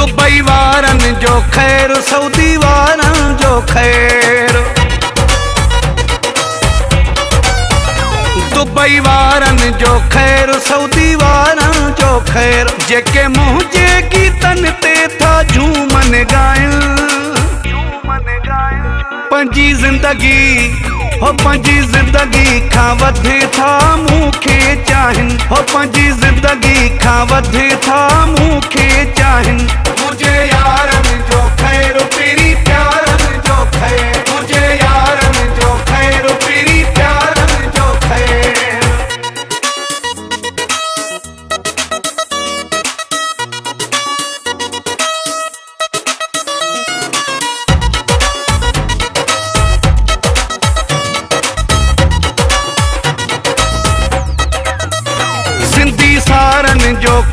Dubai वारन, जो खैर Saudi वारन, जो खैर। दुबई वारन, जो खैर सऊदी वारन, जो खैर। जेके मुँह जे ते था झूमन गायन पंजी ज़िंदगी, हो पंजी ज़िंदगी खां वधे था मूंखे चाहिन। हो पंजी ज़िंदगी खां वधे था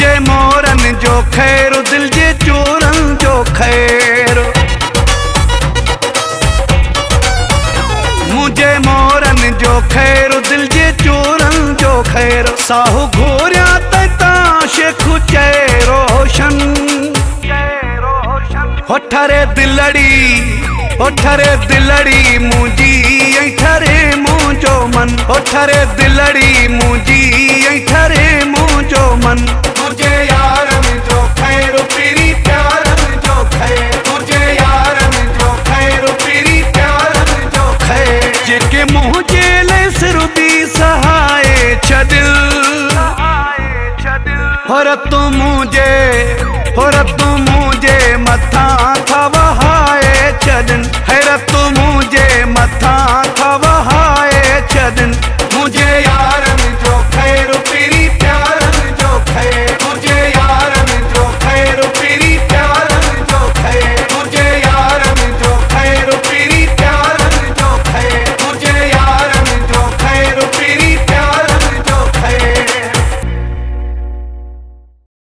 मुझे मोरन जो खैर, दिल जे चोरन जो खैर। मुझे मोरन जो खैर, दिल जे चोरन जो खैर। साहू घोरिया ताश खुचे रोशन। होठरे दिलड़ी होठरे दिलड़ी मुंजी ऐठरे मुंजो मन। होठरे दिलड़ी मुंजी ऐठरे मुंजो मन। सहाय छदिल और तू मुझे और तू मुझे मथा खवहाए